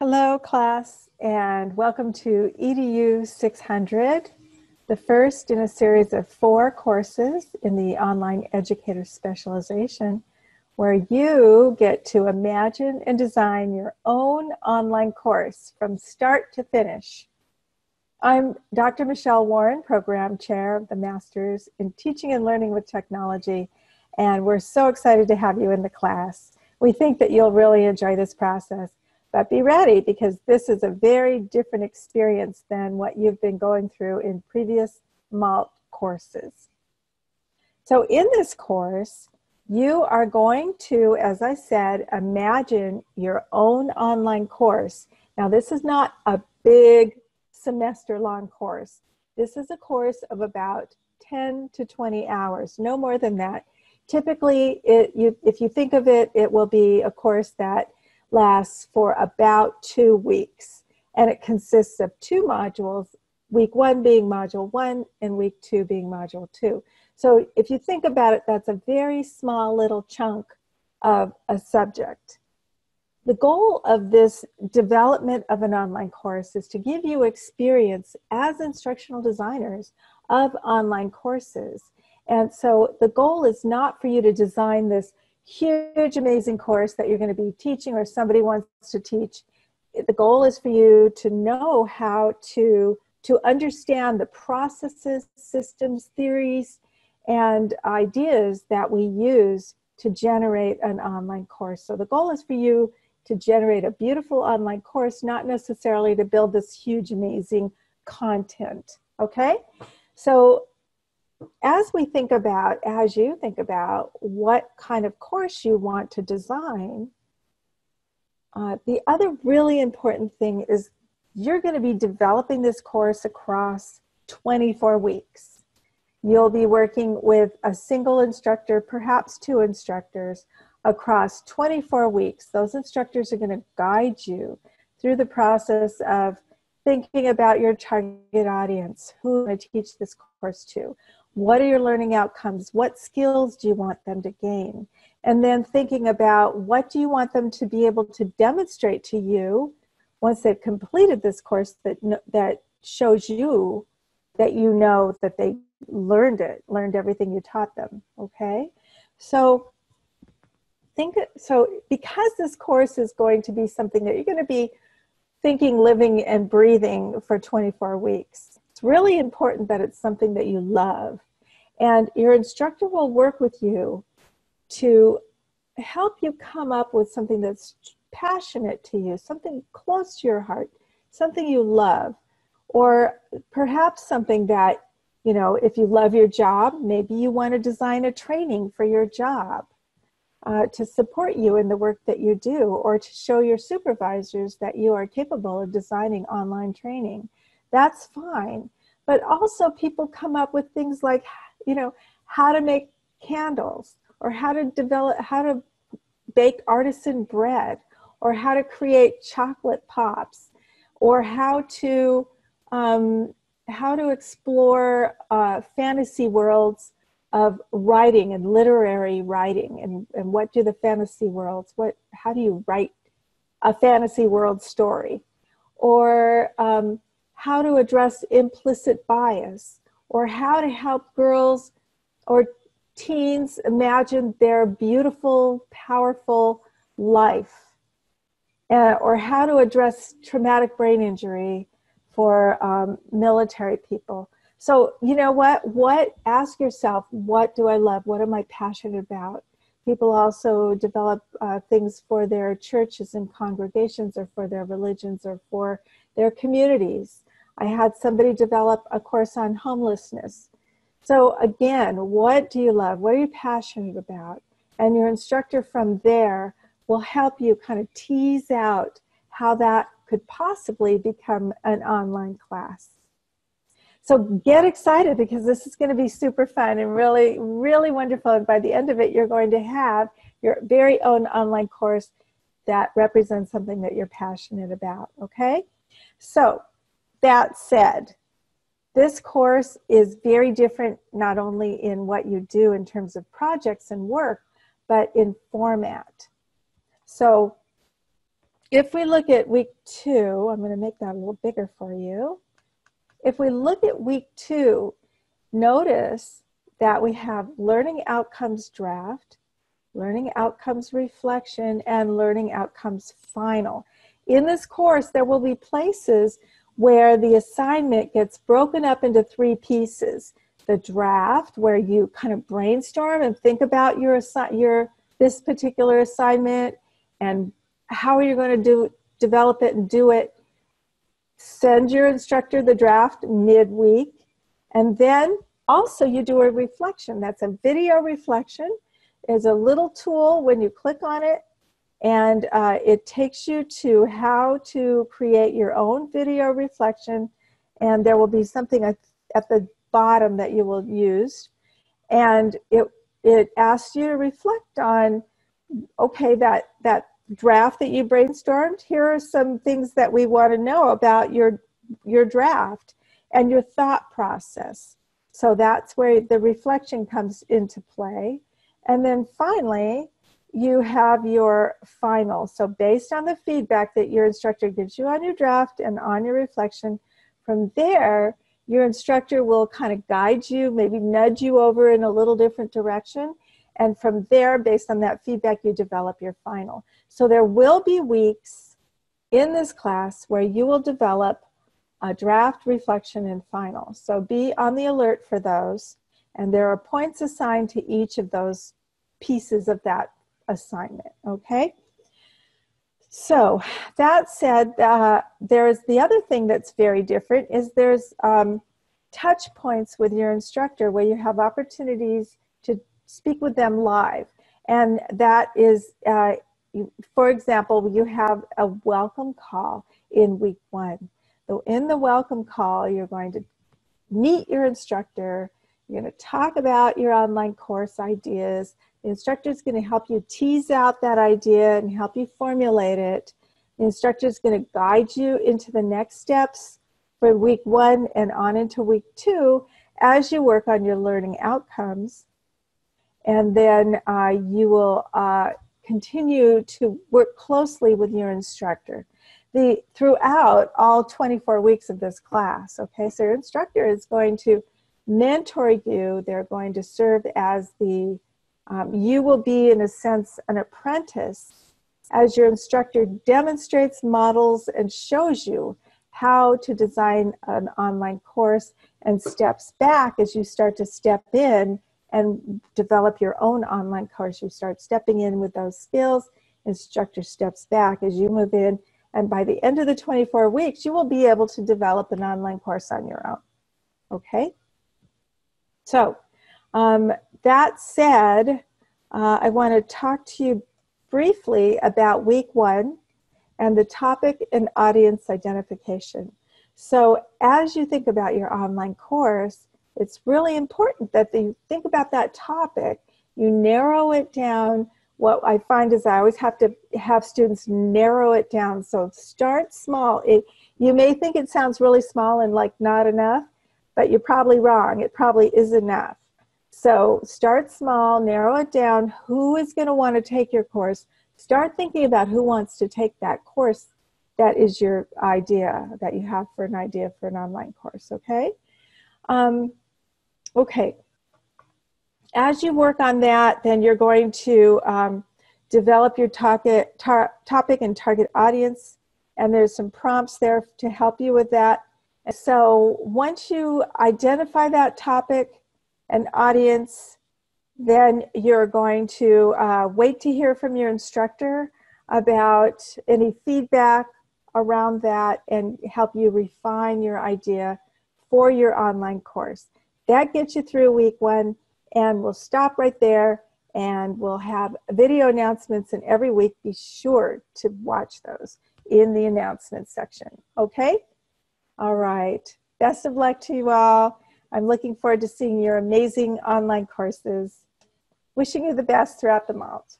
Hello, class, and welcome to EDU 600, the first in a series of four courses in the Online Educator Specialization, where you get to imagine and design your own online course from start to finish. I'm Dr. Michelle Warn, Program Chair of the Masters in Teaching and Learning with Technology, and we're so excited to have you in the class. We think that you'll really enjoy this process. But be ready because this is a very different experience than what you've been going through in previous MALT courses. So in this course, you are going to, as I said, imagine your own online course. Now, this is not a big semester long course. This is a course of about 10 to 20 hours, no more than that. Typically, it, you, if you think of it, it will be a course that lasts for about two weeks. And it consists of two modules, week one being module one and week two being module two. So if you think about it, that's a very small little chunk of a subject. The goal of this development of an online course is to give you experience as instructional designers of online courses. And so the goal is not for you to design this huge, amazing course that you're going to be teaching or somebody wants to teach. The goal is for you to know how to to understand the processes, systems, theories, and ideas that we use to generate an online course. So the goal is for you to generate a beautiful online course, not necessarily to build this huge, amazing content. Okay? So as we think about, as you think about what kind of course you want to design, uh, the other really important thing is you're going to be developing this course across 24 weeks. You'll be working with a single instructor, perhaps two instructors, across 24 weeks. Those instructors are going to guide you through the process of thinking about your target audience, who I teach this course to, what are your learning outcomes? What skills do you want them to gain? And then thinking about what do you want them to be able to demonstrate to you once they've completed this course that, that shows you that you know that they learned it, learned everything you taught them. Okay? So think so because this course is going to be something that you're going to be thinking, living, and breathing for 24 weeks. It's really important that it's something that you love and your instructor will work with you to help you come up with something that's passionate to you, something close to your heart, something you love, or perhaps something that, you know, if you love your job, maybe you want to design a training for your job. Uh, to support you in the work that you do, or to show your supervisors that you are capable of designing online training. That's fine. But also, people come up with things like you know, how to make candles or how to develop, how to bake artisan bread or how to create chocolate pops or how to um, how to explore uh, fantasy worlds of writing and literary writing. And, and what do the fantasy worlds what how do you write a fantasy world story? Or um, how to address implicit bias or how to help girls or teens imagine their beautiful, powerful life, uh, or how to address traumatic brain injury for um, military people. So, you know what? What, ask yourself, what do I love? What am I passionate about? People also develop uh, things for their churches and congregations, or for their religions, or for their communities. I had somebody develop a course on homelessness. So, again, what do you love? What are you passionate about? And your instructor from there will help you kind of tease out how that could possibly become an online class. So get excited because this is going to be super fun and really, really wonderful. And by the end of it, you're going to have your very own online course that represents something that you're passionate about. Okay? So that said, this course is very different not only in what you do in terms of projects and work, but in format. So if we look at week two, I'm going to make that a little bigger for you. If we look at week two, notice that we have learning outcomes draft, learning outcomes reflection, and learning outcomes final. In this course, there will be places where the assignment gets broken up into three pieces. The draft, where you kind of brainstorm and think about your, your this particular assignment and how are you going to do develop it and do it. Send your instructor the draft midweek and then also you do a reflection. That's a video reflection. Is a little tool when you click on it and uh, it takes you to how to create your own video reflection and there will be something at, at the bottom that you will use. And it it asks you to reflect on okay that that draft that you brainstormed here are some things that we want to know about your your draft and your thought process. So that's where the reflection comes into play. And then finally you have your final so based on the feedback that your instructor gives you on your draft and on your reflection from there your instructor will kind of guide you maybe nudge you over in a little different direction and from there, based on that feedback, you develop your final. So there will be weeks in this class where you will develop a draft, reflection, and final. So be on the alert for those. And there are points assigned to each of those pieces of that assignment, okay? So that said, uh, there's the other thing that's very different is there's um, touch points with your instructor where you have opportunities to speak with them live. And that is, uh, for example, you have a welcome call in week one. So in the welcome call, you're going to meet your instructor. You're going to talk about your online course ideas. The instructor is going to help you tease out that idea and help you formulate it. The instructor is going to guide you into the next steps for week one and on into week two as you work on your learning outcomes. And then uh, you will uh, continue to work closely with your instructor. The throughout all 24 weeks of this class okay so your instructor is going to mentor you. They're going to serve as the um, you will be in a sense an apprentice as your instructor demonstrates models and shows you how to design an online course and steps back as you start to step in and develop your own online course. You start stepping in with those skills, instructor steps back as you move in, and by the end of the 24 weeks, you will be able to develop an online course on your own. Okay? So, um, that said, uh, I want to talk to you briefly about week one and the topic and audience identification. So, as you think about your online course, it's really important that you think about that topic, you narrow it down. What I find is I always have to have students narrow it down. So start small. It, you may think it sounds really small and like not enough, but you're probably wrong. It probably is enough. So start small, narrow it down. Who is going to want to take your course? Start thinking about who wants to take that course that is your idea that you have for an idea for an online course, okay? Um, Okay. As you work on that, then you're going to um, develop your target, tar topic and target audience, and there's some prompts there to help you with that. so once you identify that topic and audience, then you're going to uh, wait to hear from your instructor about any feedback around that and help you refine your idea for your online course. That gets you through week one, and we'll stop right there and we'll have video announcements and every week. Be sure to watch those in the announcement section. Okay? All right. Best of luck to you all i'm looking forward to seeing your amazing online courses. Wishing you the best throughout the month